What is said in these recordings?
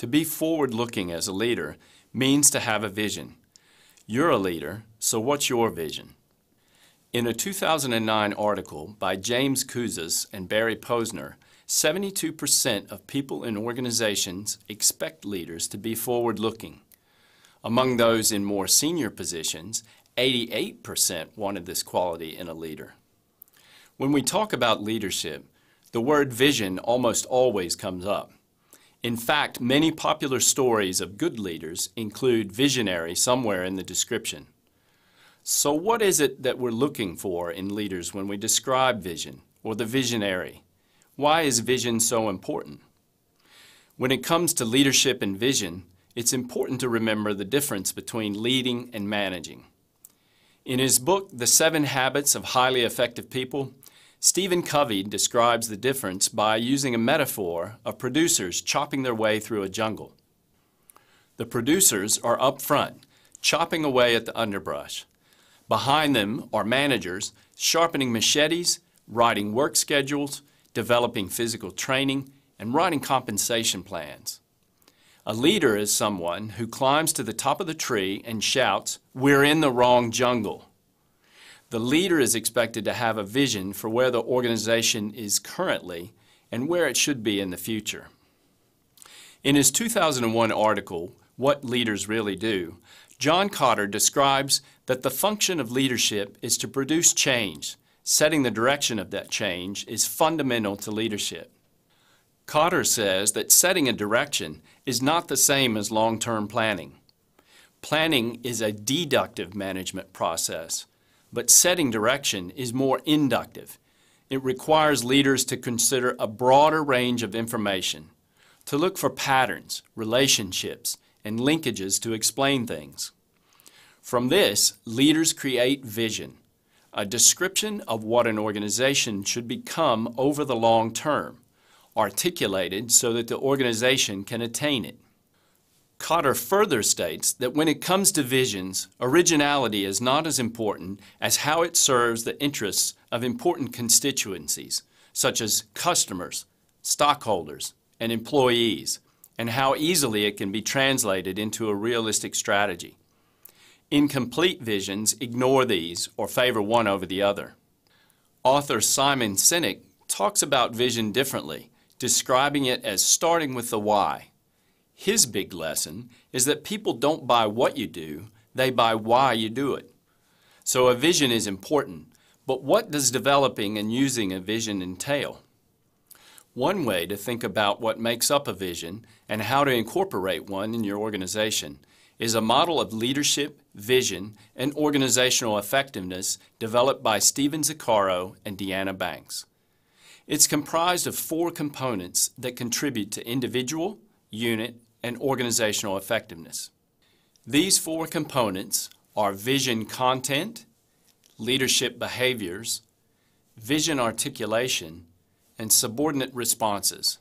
To be forward looking as a leader means to have a vision. You're a leader, so what's your vision? In a 2009 article by James Kouzes and Barry Posner, 72% of people in organizations expect leaders to be forward looking. Among those in more senior positions, 88% wanted this quality in a leader. When we talk about leadership, the word vision almost always comes up. In fact, many popular stories of good leaders include visionary somewhere in the description. So what is it that we're looking for in leaders when we describe vision or the visionary? Why is vision so important? When it comes to leadership and vision, it's important to remember the difference between leading and managing. In his book, The Seven Habits of Highly Effective People, Stephen Covey describes the difference by using a metaphor of producers chopping their way through a jungle. The producers are up front, chopping away at the underbrush. Behind them are managers sharpening machetes, writing work schedules, developing physical training, and writing compensation plans. A leader is someone who climbs to the top of the tree and shouts, We're in the wrong jungle. The leader is expected to have a vision for where the organization is currently and where it should be in the future. In his 2001 article, What Leaders Really Do, John Kotter describes that the function of leadership is to produce change. Setting the direction of that change is fundamental to leadership. Kotter says that setting a direction is not the same as long-term planning. Planning is a deductive management process but setting direction is more inductive. It requires leaders to consider a broader range of information, to look for patterns, relationships, and linkages to explain things. From this, leaders create vision, a description of what an organization should become over the long term, articulated so that the organization can attain it. Kotter further states that when it comes to visions, originality is not as important as how it serves the interests of important constituencies, such as customers, stockholders, and employees, and how easily it can be translated into a realistic strategy. Incomplete visions ignore these or favor one over the other. Author Simon Sinek talks about vision differently, describing it as starting with the why his big lesson is that people don't buy what you do, they buy why you do it. So a vision is important, but what does developing and using a vision entail? One way to think about what makes up a vision and how to incorporate one in your organization is a model of leadership, vision, and organizational effectiveness developed by Stephen Zaccaro and Deanna Banks. It's comprised of four components that contribute to individual, unit, and organizational effectiveness. These four components are vision content, leadership behaviors, vision articulation, and subordinate responses.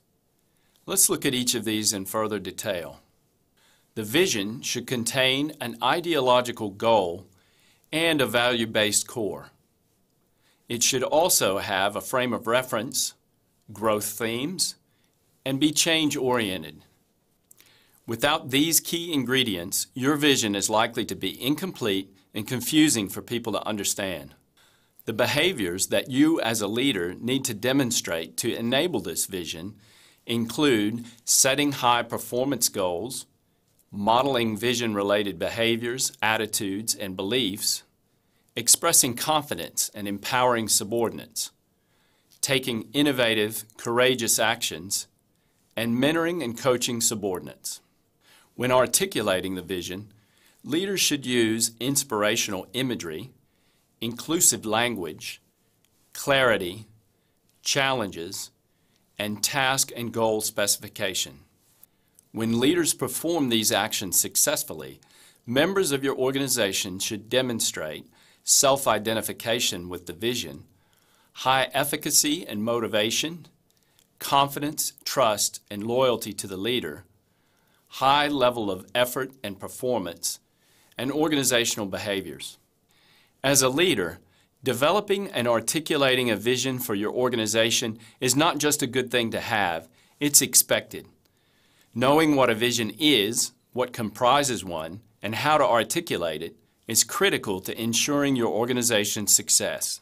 Let's look at each of these in further detail. The vision should contain an ideological goal and a value-based core. It should also have a frame of reference, growth themes, and be change-oriented. Without these key ingredients, your vision is likely to be incomplete and confusing for people to understand. The behaviors that you as a leader need to demonstrate to enable this vision include setting high performance goals, modeling vision-related behaviors, attitudes, and beliefs, expressing confidence and empowering subordinates, taking innovative, courageous actions, and mentoring and coaching subordinates. When articulating the vision, leaders should use inspirational imagery, inclusive language, clarity, challenges, and task and goal specification. When leaders perform these actions successfully, members of your organization should demonstrate self-identification with the vision, high efficacy and motivation, confidence, trust, and loyalty to the leader, high level of effort and performance, and organizational behaviors. As a leader, developing and articulating a vision for your organization is not just a good thing to have, it's expected. Knowing what a vision is, what comprises one, and how to articulate it is critical to ensuring your organization's success.